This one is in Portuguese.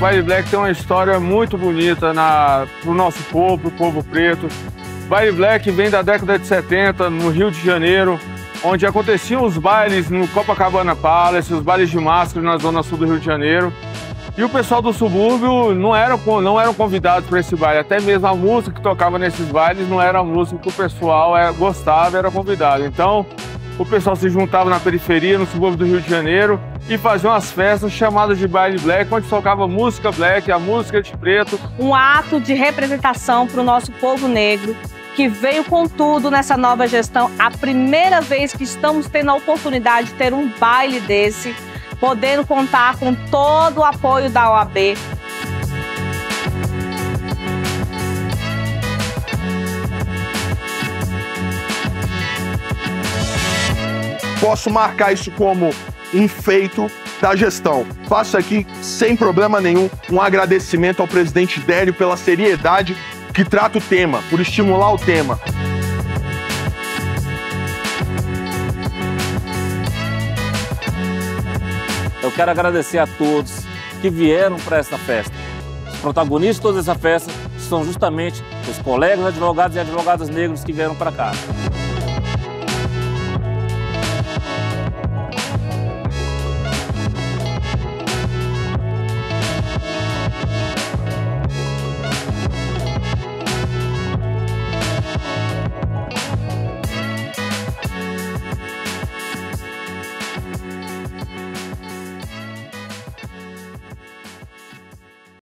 Baile Black tem uma história muito bonita na, pro nosso povo, pro povo preto. Baile Black vem da década de 70, no Rio de Janeiro, onde aconteciam os bailes no Copacabana Palace, os bailes de máscara na zona sul do Rio de Janeiro. E o pessoal do subúrbio não eram, não eram convidados para esse baile, até mesmo a música que tocava nesses bailes não era a música que o pessoal é, gostava, era convidado. Então, o pessoal se juntava na periferia, no subúrbio do Rio de Janeiro, e faziam as festas chamadas de baile black, onde tocava música black, a música de preto. Um ato de representação para o nosso povo negro, que veio com tudo nessa nova gestão. A primeira vez que estamos tendo a oportunidade de ter um baile desse podendo contar com todo o apoio da OAB. Posso marcar isso como um feito da gestão. Faço aqui, sem problema nenhum, um agradecimento ao presidente Délio pela seriedade que trata o tema, por estimular o tema. Eu quero agradecer a todos que vieram para essa festa. Os protagonistas de toda essa festa são justamente os colegas advogados e advogadas negros que vieram para cá.